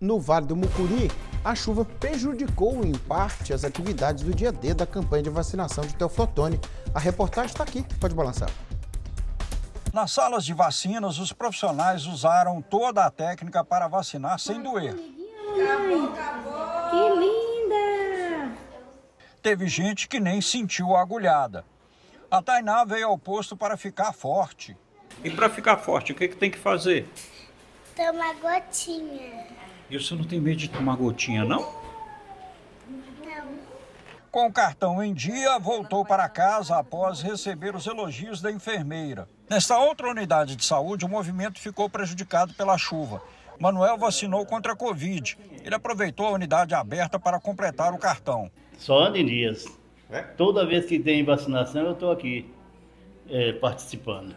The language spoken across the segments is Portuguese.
No Vale do Mucuri, a chuva prejudicou em parte as atividades do dia D da campanha de vacinação de Teoflotone. A reportagem está aqui, pode balançar. Nas salas de vacinas, os profissionais usaram toda a técnica para vacinar sem doer. Acabou, acabou. Que linda! Teve gente que nem sentiu a agulhada. A Tainá veio ao posto para ficar forte. E para ficar forte, o que, que tem que fazer? Tomar gotinha. E você não tem medo de tomar gotinha, não? Não. Com o cartão em dia, voltou para casa após receber os elogios da enfermeira. Nesta outra unidade de saúde, o movimento ficou prejudicado pela chuva. Manuel vacinou contra a Covid. Ele aproveitou a unidade aberta para completar o cartão. Só anda em dias. É? Toda vez que tem vacinação, eu estou aqui é, participando.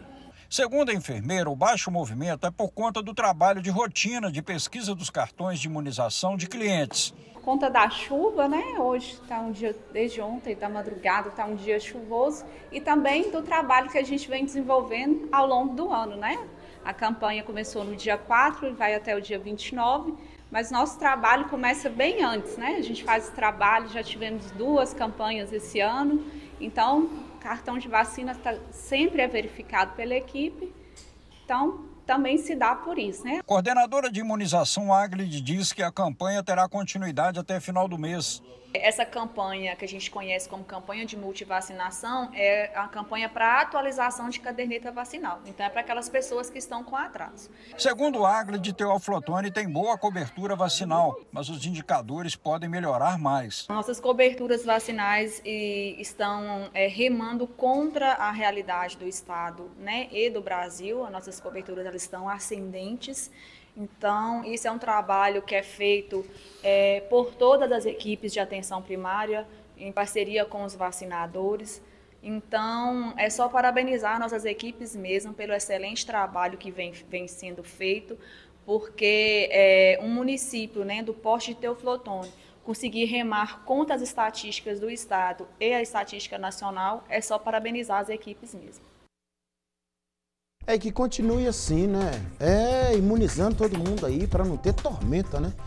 Segundo a enfermeira, o baixo movimento é por conta do trabalho de rotina de pesquisa dos cartões de imunização de clientes. Por conta da chuva, né? Hoje está um dia, desde ontem, da madrugada, está um dia chuvoso. E também do trabalho que a gente vem desenvolvendo ao longo do ano, né? A campanha começou no dia 4 e vai até o dia 29, mas nosso trabalho começa bem antes, né? A gente faz esse trabalho, já tivemos duas campanhas esse ano, então cartão de vacina tá, sempre é verificado pela equipe, então também se dá por isso, né? Coordenadora de imunização Aglid diz que a campanha terá continuidade até final do mês. Essa campanha que a gente conhece como campanha de multivacinação é a campanha para atualização de caderneta vacinal. Então é para aquelas pessoas que estão com atraso. Segundo o Aglid, Teoflotone tem boa cobertura vacinal, mas os indicadores podem melhorar mais. Nossas coberturas vacinais estão é, remando contra a realidade do Estado né, e do Brasil. As nossas coberturas elas estão ascendentes. Então, isso é um trabalho que é feito é, por todas as equipes de atenção primária, em parceria com os vacinadores. Então, é só parabenizar nossas equipes mesmo pelo excelente trabalho que vem, vem sendo feito, porque é, um município né, do Porte de Teoflotone conseguir remar contra as estatísticas do Estado e a estatística nacional, é só parabenizar as equipes mesmo. É que continue assim, né? É, imunizando todo mundo aí para não ter tormenta, né?